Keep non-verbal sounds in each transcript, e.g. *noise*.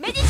Médite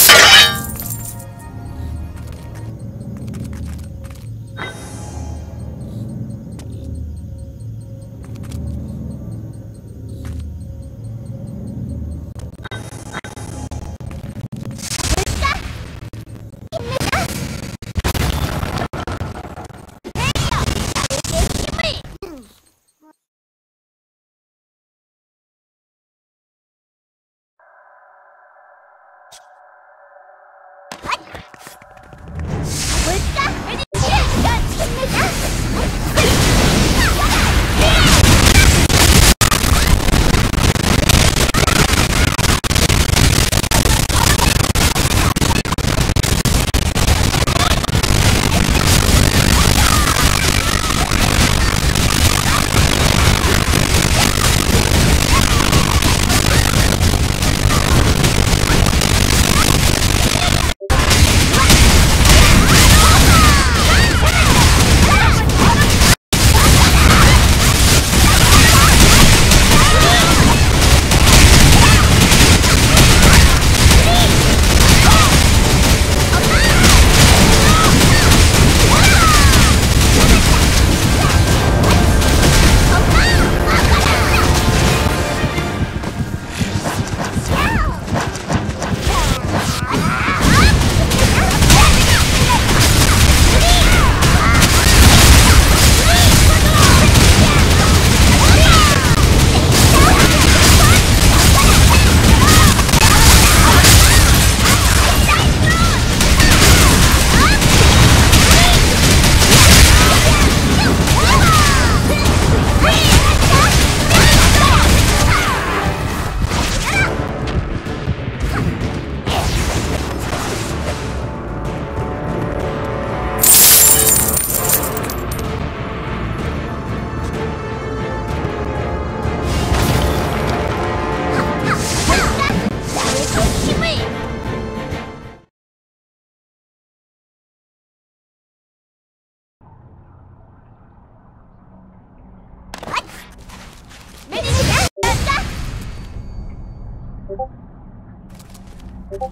아!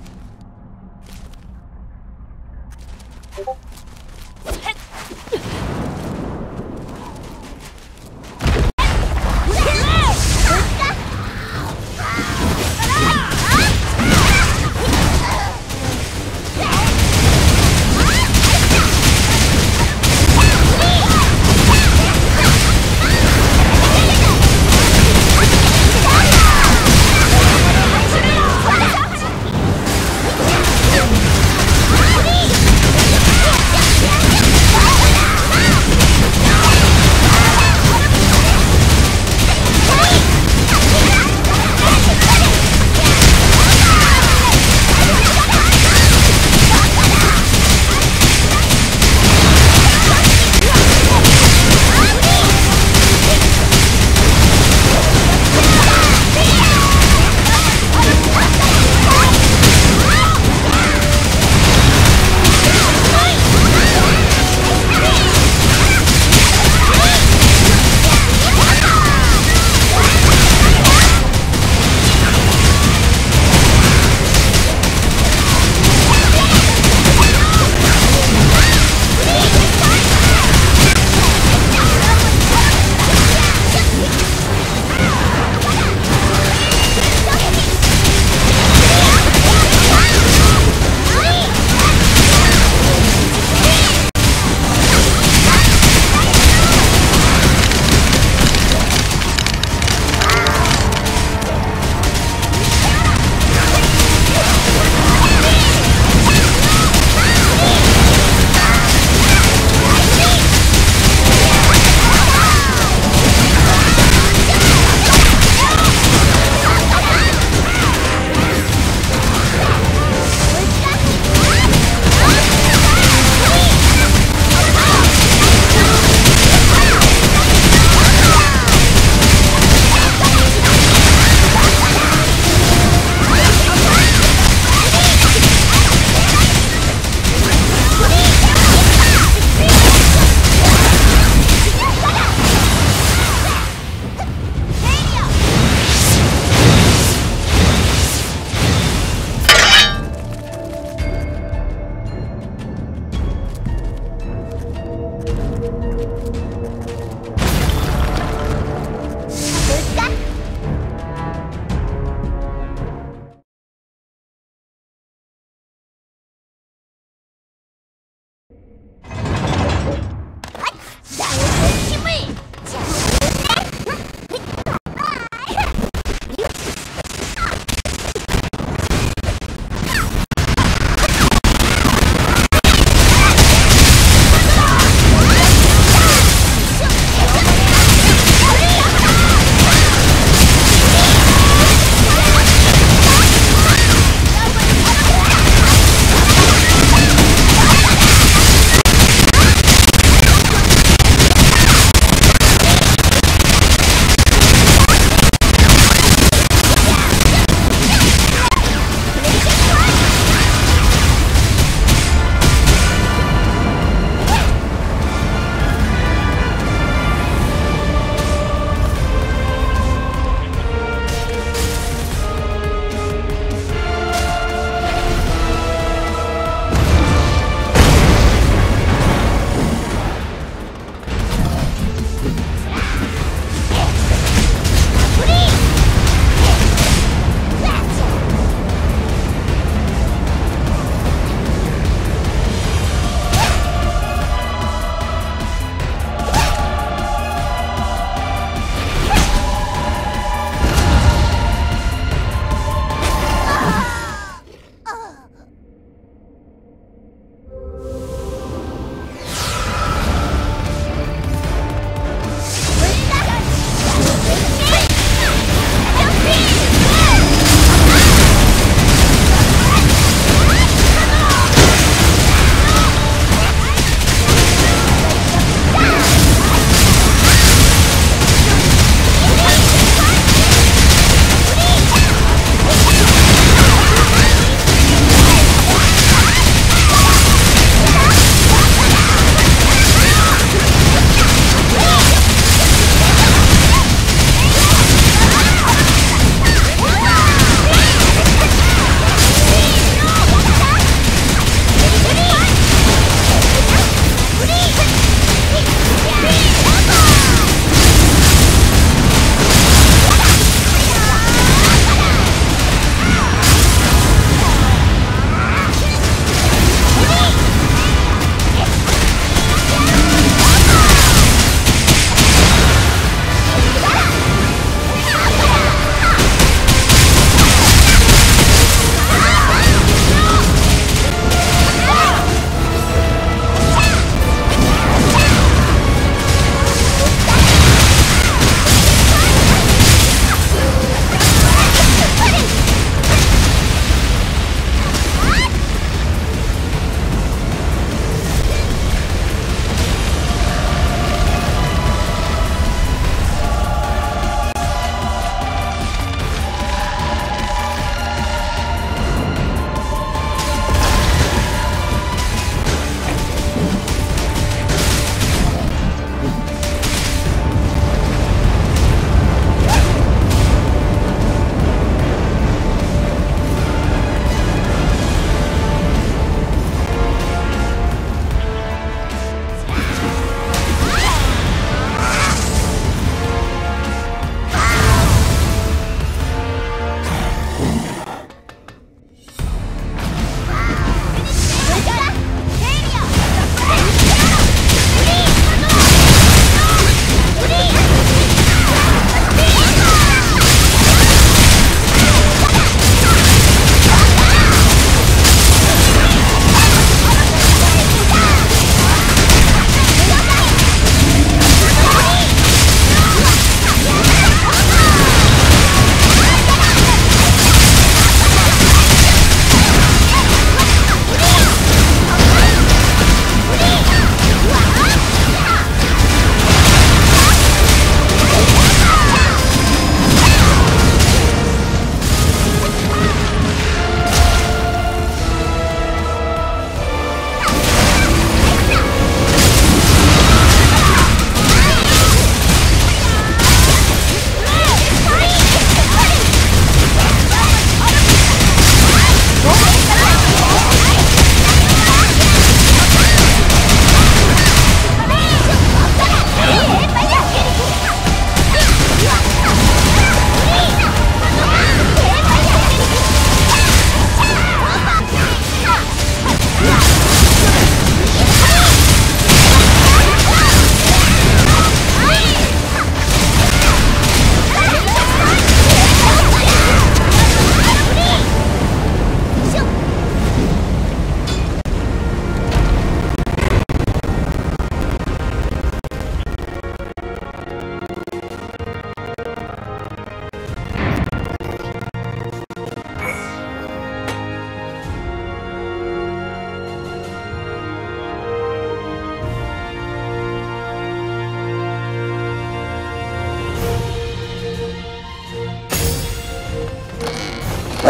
Mm-hmm. *laughs*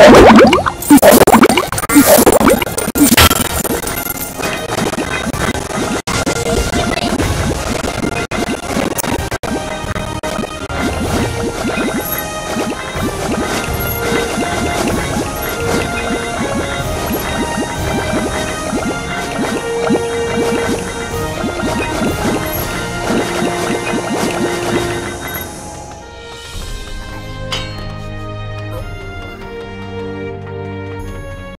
Oh, my God.